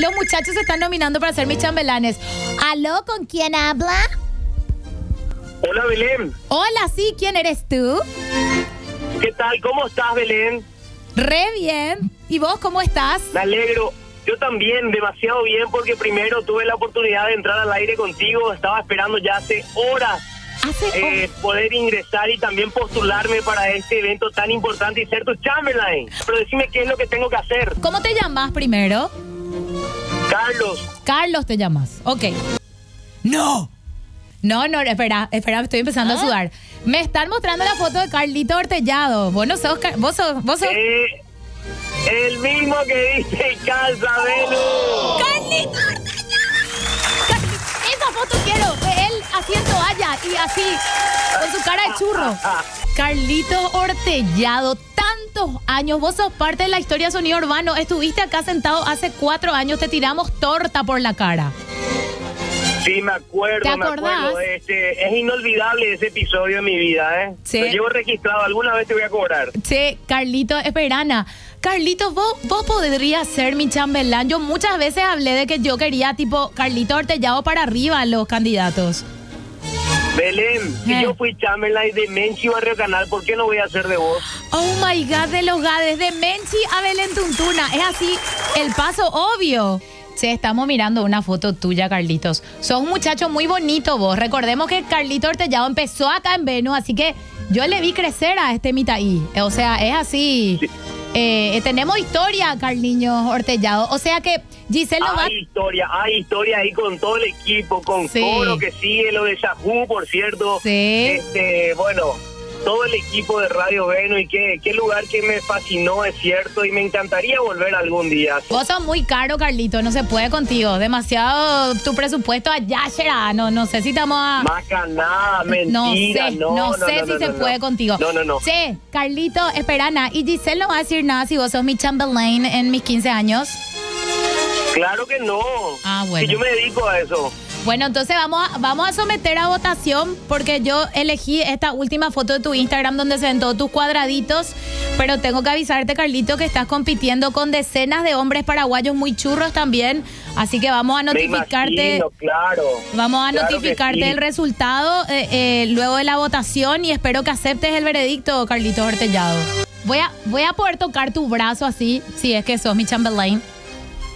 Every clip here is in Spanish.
Los muchachos se están nominando para ser mis chambelanes. ¿Aló? ¿Con quién habla? Hola Belén, Hola, sí, ¿quién eres tú? ¿qué tal? ¿Cómo estás Belén? Re bien. ¿Y vos cómo estás? Me alegro. Yo también, demasiado bien, porque primero tuve la oportunidad de entrar al aire contigo. Estaba esperando ya hace horas Hace... eh, poder ingresar y también postularme para este evento tan importante y ser tu Chamberlain. Pero decime qué es lo que tengo que hacer. ¿Cómo te llamas primero? Carlos, Carlos te llamas. Ok. No. No, no, espera, espera, estoy empezando a sudar. Me están mostrando la foto de Carlito Ortellado. Vos no sos, Car- vos sos, vos sos... eh, el mismo que dice calza, Belu. ¡Carlito Ortellado! Esa foto quiero, de él haciendo toalla y así, con su cara de churro. Carlito Ortellado, tantos años, vos sos parte de la historia de Sonido Urbano, estuviste acá sentado hace cuatro años, te tiramos torta por la cara. Sí, me acuerdo, ¿Te me acuerdo. Este, es inolvidable ese episodio en mi vida, ¿eh? Sí. Lo llevo registrado, alguna vez te voy a cobrar. Che, Carlito Esperana. Carlito, vos, vos podrías ser mi chambelán. Yo muchas veces hablé de que yo quería tipo Carlito Ortellado para arriba los candidatos. Belén, si Eh. yo fui Chamberlain de Menchi Barrio Canal, ¿por qué no voy a hacer de vos? Oh my god, de los gades, de Menchi a Belén Tuntuna. Es así el paso obvio. Che, estamos mirando una foto tuya, Carlitos. Sos un muchacho muy bonito vos. Recordemos que Carlito Ortellado empezó acá en Venus, así que yo le vi crecer a este mitaí. O sea, es así. Sí. Eh, tenemos historia, Carliños Ortellado. O sea que Giselle no va... Hay historia, hay historia ahí con todo el equipo, con Sí. Que sigue, lo de Yahoo, por cierto. Sí. Este, bueno, todo el equipo de Radio Venus y qué, qué lugar que me fascinó, es cierto, y me encantaría volver algún día. Vos sos muy caro, Carlito, no se puede contigo. Demasiado tu presupuesto allá, será. No, no sé si estamos a... Más nada, No mentira, sé, no, no, no, sé no, si se puede contigo. No, no, no. Che, Carlito, Esperana, y Giselle no va a decir nada si vos sos mi chambelán en mis 15 años. Claro que no. Ah, bueno. Si yo me dedico a eso. Bueno, entonces vamos a, vamos a someter a votación porque yo elegí esta última foto de tu Instagram donde se ven todos tus cuadraditos, pero tengo que avisarte, Carlito, que estás compitiendo con decenas de hombres paraguayos muy churros también, así que vamos a Me notificarte. imagino, claro. Vamos a Claro notificarte sí. el resultado eh, eh, luego de la votación y espero que aceptes el veredicto, Carlitos Ortellado. Voy a, voy a poder tocar tu brazo así, si es que sos mi chambelán.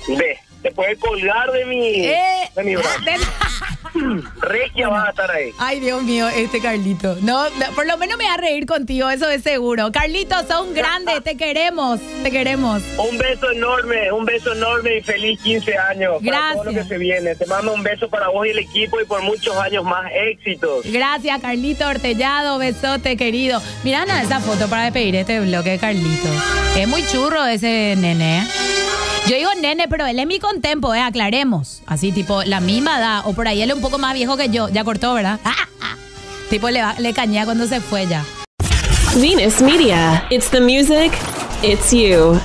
Ve, te puedes colgar de mi, Eh, de mi brazo. de- Regia vas a estar ahí. Ay, Dios mío, este Carlito. No, no, por lo menos me voy a reír contigo, eso es seguro. Carlitos, sos un grande, te queremos, te queremos. Un beso enorme, un beso enorme y feliz 15 años. Para todo lo Gracias. que se viene. Te mando un beso para vos y el equipo y por muchos años más éxitos. Gracias, Carlito Ortellado, besote, querido. Mirá nada esa foto para despedir este bloque Carlito. Es muy churro ese nene, ¿eh? Yo digo nene, pero él es mi contempo, ¿eh? Aclaremos. Así, tipo, la misma edad. O por ahí él es un poco más viejo que yo. Ya cortó, ¿verdad? tipo, le, le cañé cuando se fue ya. Venus Media. It's the music, it's you.